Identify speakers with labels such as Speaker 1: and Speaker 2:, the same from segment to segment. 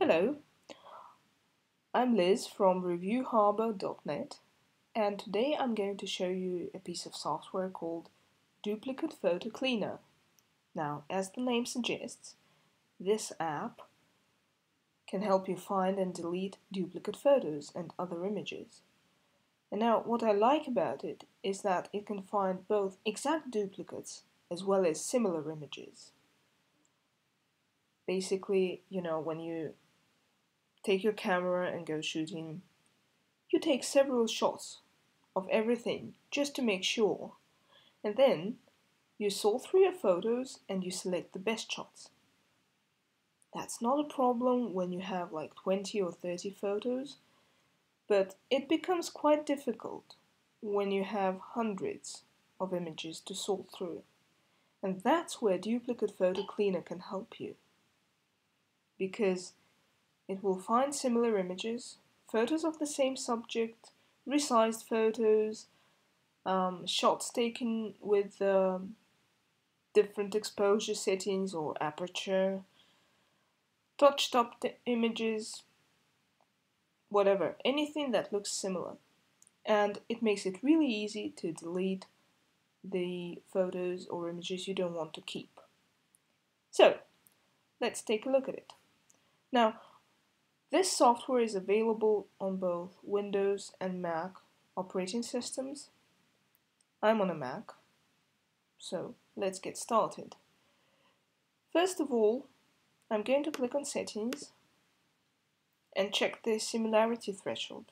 Speaker 1: Hello, I'm Liz from reviewharbor.net and today I'm going to show you a piece of software called Duplicate Photo Cleaner. Now, as the name suggests, this app can help you find and delete duplicate photos and other images. And now what I like about it is that it can find both exact duplicates as well as similar images. Basically, you know, when you take your camera and go shooting, you take several shots of everything just to make sure. And then you sort through your photos and you select the best shots. That's not a problem when you have like 20 or 30 photos, but it becomes quite difficult when you have hundreds of images to sort through. And that's where Duplicate Photo Cleaner can help you. Because it will find similar images, photos of the same subject, resized photos, um, shots taken with um, different exposure settings or aperture, touched up images, whatever, anything that looks similar. And it makes it really easy to delete the photos or images you don't want to keep. So, let's take a look at it. Now, this software is available on both Windows and Mac operating systems. I'm on a Mac, so let's get started. First of all, I'm going to click on Settings and check the similarity threshold.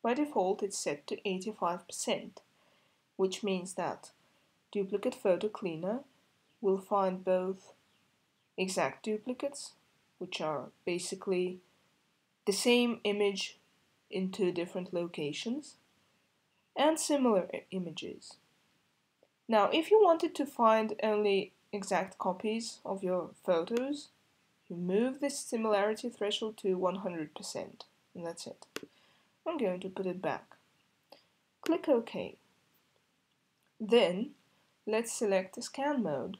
Speaker 1: By default, it's set to 85%, which means that Duplicate Photo Cleaner will find both exact duplicates which are basically the same image in two different locations, and similar images. Now, if you wanted to find only exact copies of your photos, you move this similarity threshold to 100%, and that's it. I'm going to put it back. Click OK. Then, let's select the scan mode.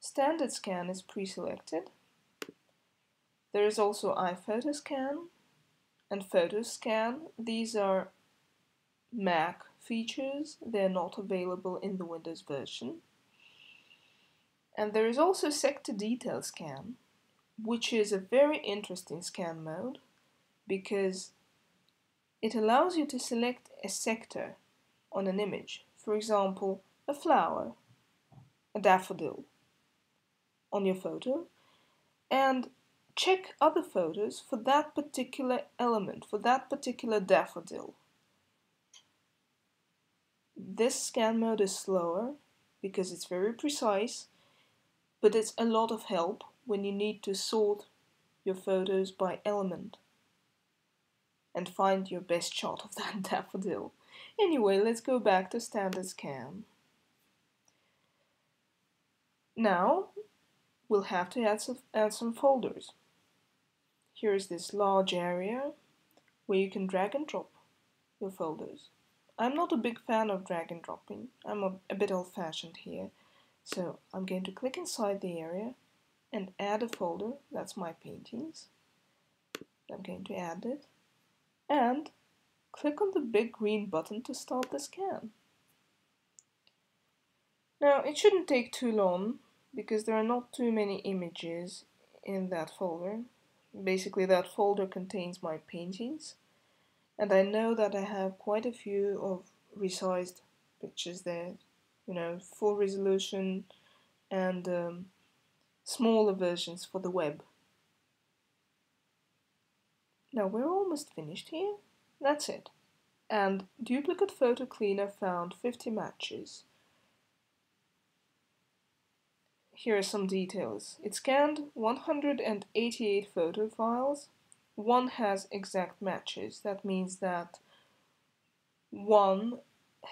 Speaker 1: Standard scan is pre-selected, there is also iPhoto Scan and Photo Scan. These are Mac features. They're not available in the Windows version. And there is also Sector Detail Scan, which is a very interesting scan mode because it allows you to select a sector on an image. For example, a flower, a daffodil on your photo, and check other photos for that particular element, for that particular daffodil. This scan mode is slower because it's very precise, but it's a lot of help when you need to sort your photos by element and find your best shot of that daffodil. Anyway, let's go back to standard scan. Now, we'll have to add some, add some folders. Here's this large area where you can drag and drop your folders. I'm not a big fan of drag and dropping. I'm a, a bit old-fashioned here. So I'm going to click inside the area and add a folder. That's my paintings. I'm going to add it. And click on the big green button to start the scan. Now it shouldn't take too long because there are not too many images in that folder basically that folder contains my paintings. And I know that I have quite a few of resized pictures there you know full resolution and um, smaller versions for the web. Now we're almost finished here. That's it. And duplicate photo cleaner found 50 matches Here are some details. It scanned 188 photo files. One has exact matches. That means that one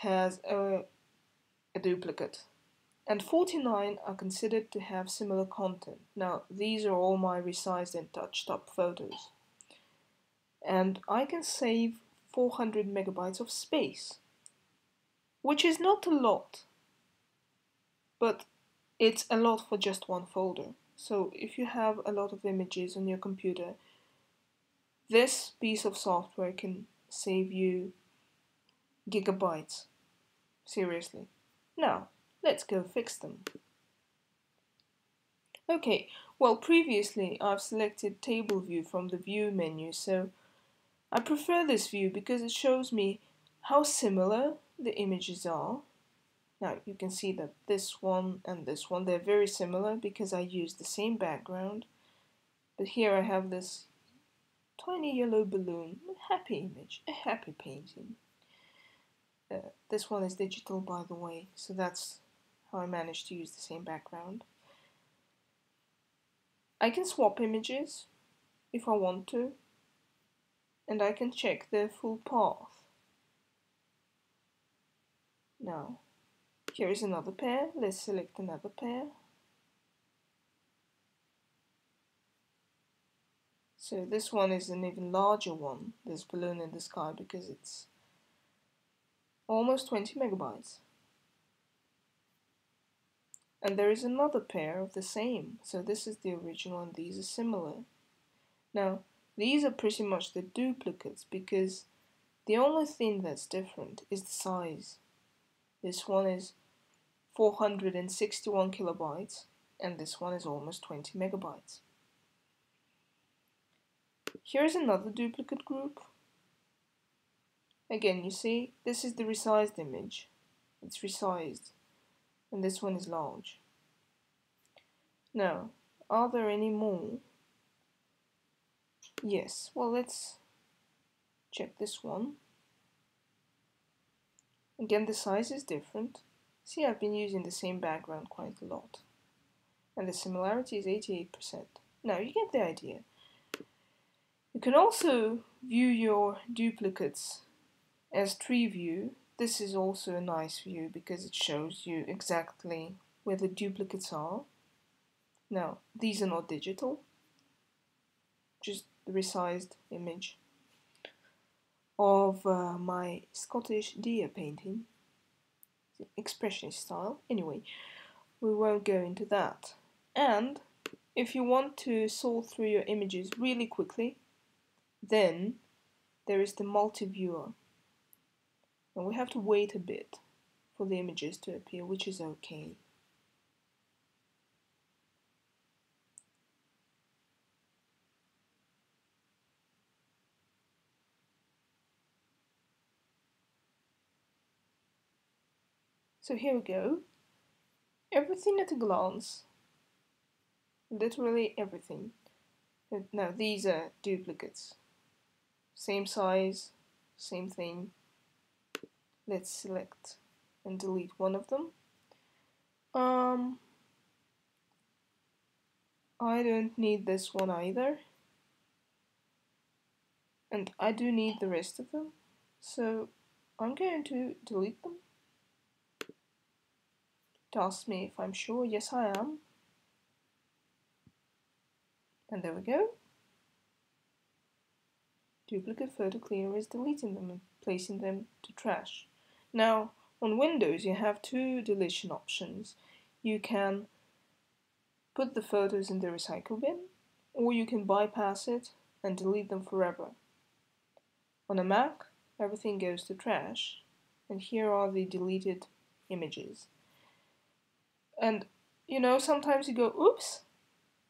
Speaker 1: has a, a duplicate. And 49 are considered to have similar content. Now, these are all my resized and touched up photos. And I can save 400 megabytes of space, which is not a lot, but it's a lot for just one folder. So if you have a lot of images on your computer, this piece of software can save you gigabytes. Seriously. Now, let's go fix them. Okay, well previously I've selected table view from the view menu, so I prefer this view because it shows me how similar the images are. Now you can see that this one and this one, they're very similar because I use the same background. But here I have this tiny yellow balloon, a happy image, a happy painting. Uh, this one is digital by the way, so that's how I managed to use the same background. I can swap images if I want to, and I can check their full path. Now, here is another pair. Let's select another pair. So this one is an even larger one, this balloon in the sky, because it's almost 20 megabytes. And there is another pair of the same, so this is the original and these are similar. Now, these are pretty much the duplicates because the only thing that's different is the size. This one is 461 kilobytes and this one is almost 20 megabytes. Here's another duplicate group. Again, you see, this is the resized image. It's resized. And this one is large. Now, are there any more? Yes, well, let's check this one. Again, the size is different. See, I've been using the same background quite a lot. And the similarity is 88%. Now, you get the idea. You can also view your duplicates as tree view. This is also a nice view because it shows you exactly where the duplicates are. Now, these are not digital, just the resized image of uh, my Scottish deer painting, expressionist style. Anyway, we won't go into that. And if you want to sort through your images really quickly, then there is the multi-viewer. And we have to wait a bit for the images to appear, which is okay. So here we go. Everything at a glance. Literally everything. Now these are duplicates. Same size, same thing. Let's select and delete one of them. Um, I don't need this one either. And I do need the rest of them. So I'm going to delete them. It asks me if I'm sure. Yes, I am. And there we go. Duplicate photo cleaner is deleting them and placing them to trash. Now, on Windows, you have two deletion options. You can put the photos in the recycle bin, or you can bypass it and delete them forever. On a Mac, everything goes to trash, and here are the deleted images. And you know, sometimes you go, oops,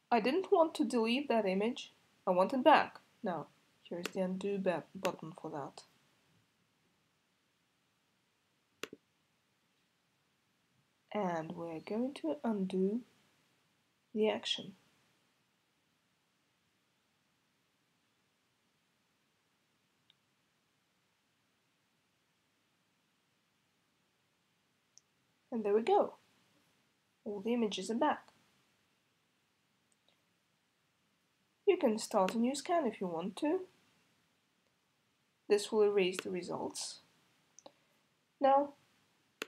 Speaker 1: I didn't want to delete that image, I want it back. Now, here's the undo button for that. And we're going to undo the action. And there we go. All the images are back. You can start a new scan if you want to. This will erase the results. Now,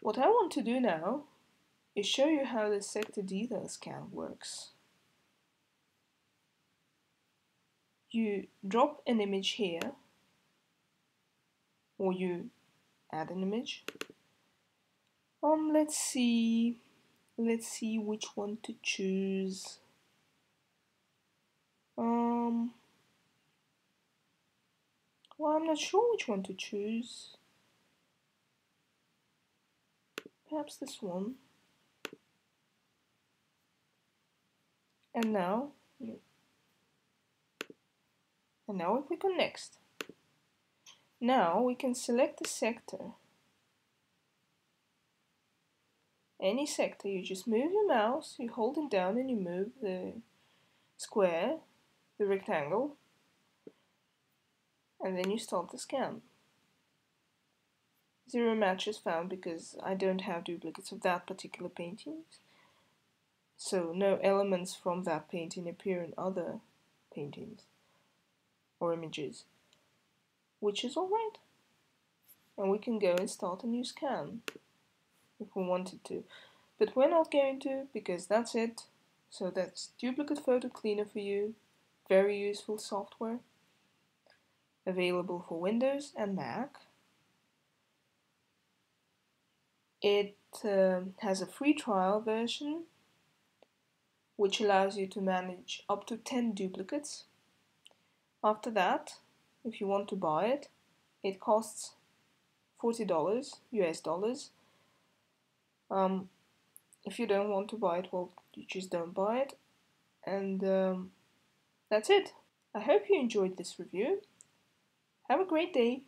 Speaker 1: what I want to do now is show you how the sector detail scan works. You drop an image here, or you add an image. Um, let's see, let's see which one to choose. Um well I'm not sure which one to choose. Perhaps this one. And now and now we click on next. Now we can select the sector. Any sector, you just move your mouse, you hold it down and you move the square, the rectangle, and then you start the scan. Zero matches found because I don't have duplicates of that particular painting. So no elements from that painting appear in other paintings or images, which is alright. And we can go and start a new scan we wanted to. But we're not going to because that's it. So that's Duplicate Photo Cleaner for you. Very useful software. Available for Windows and Mac. It um, has a free trial version which allows you to manage up to 10 duplicates. After that, if you want to buy it, it costs $40 US dollars. Um, if you don't want to buy it, well, you just don't buy it. And um, that's it. I hope you enjoyed this review. Have a great day.